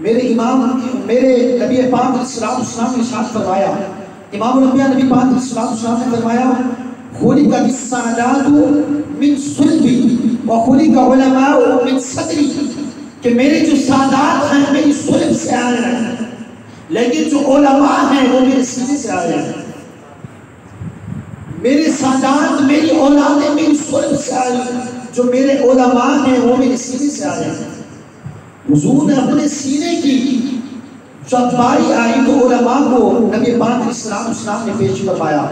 मेरे इमाम मेरे नबी पाक इस्लाम ने इरशाद फरमाया, इमाम नबी पाक इस्लाम ने फरमाया खुली का सादातु मिन सुल्बी व खुली का उलमाउ मिन सदरी, कि मेरे जो सादात हैं, मेरी सुल्ब से आ रहे हैं लेकिन जो उलमा हैं, वो मेरे सीने से आ रहे हैं मेरे सादात, मेरी औलादें मेरी सुल्ब से आ हैं जो मेरे उलमा हैं, वो मेरे सीने से आ रहे हैं ने अपने सीने की बारी आई तो उलमा को नबी पाक इस्लाम इस्लाम ने पेश करवाया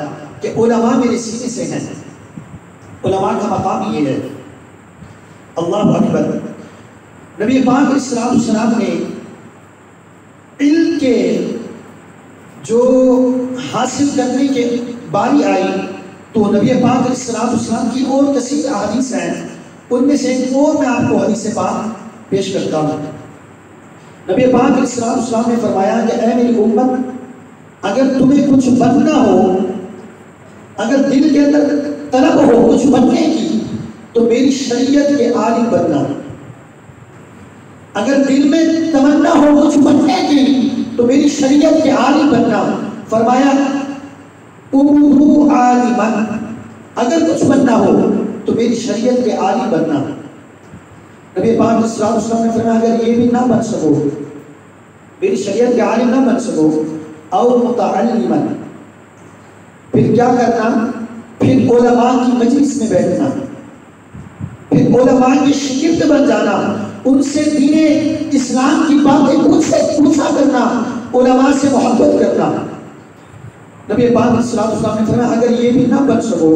कि उलमा मेरे सीने से हैं। उलमा का मकाम ये है। अल्लाह अकबर। नबी पाक इस्लाम इस्लाम ने के जो हासिल करने के बारी आई तो नबी पाक इस्लाम इस्लाम की और कसीर हदीस हैं। उनमें से एक और मैं आपको हदीस पाक पेश करता हूँ। नबी पाक इस्लाम ने फरमाया कि ऐ मेरी उम्मत, अगर तुम्हें कुछ बनना हो, अगर दिल के अंदर तलब हो कुछ बनने की तो मेरी शरीयत के आलिम बनना। अगर दिल में तमन्ना हो कुछ बनने की तो मेरी शरीयत के आलिम बनना। फरमाया आलिमन, अगर कुछ बनना हो तो मेरी शरीयत के आलिम बनना। नबी पाक इस्लाम ने फरमाया अगर ये भी ना बन सको, मेरी शरीयत के आलिम ना बन सको और मुतअल्लिमन। फिर क्या करना? फिर उलमा की मजलिस में बैठना। फिर उलमा की शिगिर्द बन जाना। उनसे दीने इस्लाम की बातें पूछे पूछा करना। उलमा से मोहब्बत करना। नबी पाक इस्लाम ने फरमाया अगर ये भी ना बन सको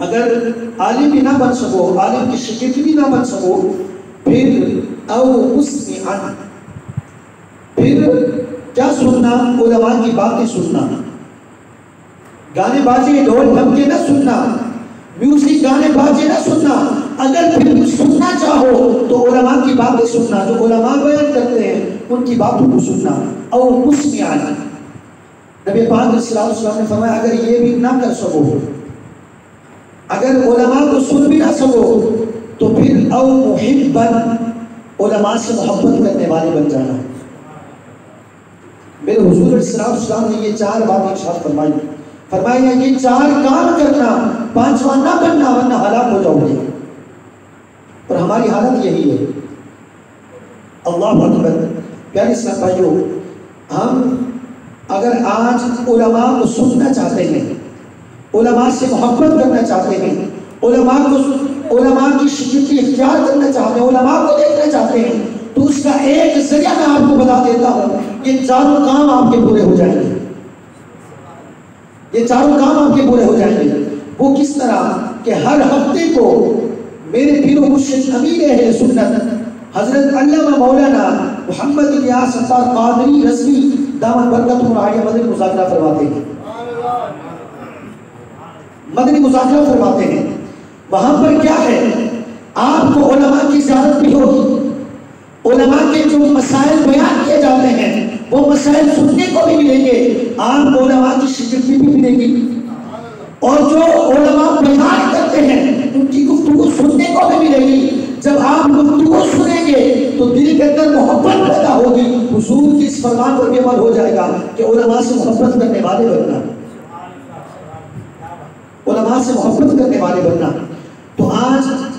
अगर आलिम ना बन सको, आलिम की शिगिर्द भी ना बन सको, फिर उसमें फिर क्या सुनना? उलमा की बातें सुनना। गाने बाजे ढोल ढमके ना सुनना। म्यूज़िक गाने बाजे ना सुनना। अगर फिर सुनना चाहो तो उलमा की बातें सुनना। जो उलमा बयान करते हैं, उनकी बातों को सुनना। और उसमें आना। नबी पाक ने फरमाया, अगर ये भी ना कर सको अगर उलमा को सुन भी ना सको तो फिर औ मुहिब्बन, उलमा से मोहब्बत करने वाले बन जाना। मेरे हुजूर इस्लाम ने ये चार बातें इरशाद फरमाई। फरमाया, ये चार काम करना पांचवा ना बनना वरना हलाक हो जाओगे। और हमारी हालत यही है। अल्लाह अकबर। प्यारे भाइयों, हम अगर आज उलमा को सुनना चाहते हैं उलमा से मोहब्बत करना चाहते हैं। उलमा को उलमा की शिकती इख्तियार करना चाहते हैं। उलमा को देखना चाहते हैं। तो उसका एक ज़रिया मैं आपको बता देता हूँ। ये चारों काम आपके पूरे हो जाएँगे। ये चारों काम आपके पूरे हो जाएँगे। वो किस तरह कि हर हफ़्ते को मेरे पीर मुर्शिद अमीर है सुन्नत हज़रत अल्लामा मौलाना मोहम्मद इलियास कादरी रस्मी दामन बरकत और आगे मदनी मुजाकरा फरमाते हैं। मदनी मुजाकरा फरमाते हैं। वहाँ पर क्या है? आपको उलमा की इजाज़त भी होगी। उलमा के जो मसाइल बयान किए जाते हैं, वो मसाइल सुनने को भी मिलेंगे, आपको उलमा की शिकती भी मिलेगी। और जो उलमा बयान करते हैं, उनकी गुफ्तु सुनने को भी मिलेगी। जब आप गुफ्तु सुनेंगे तो दिल के अंदर मोहब्बत पैदा होगी। हुजूर की इस फरमान पर भी अमल हो जाएगा कि उलमा से मोहब्बत करने वाले बनना से मोहब्बत करने वाले बनना। तो आज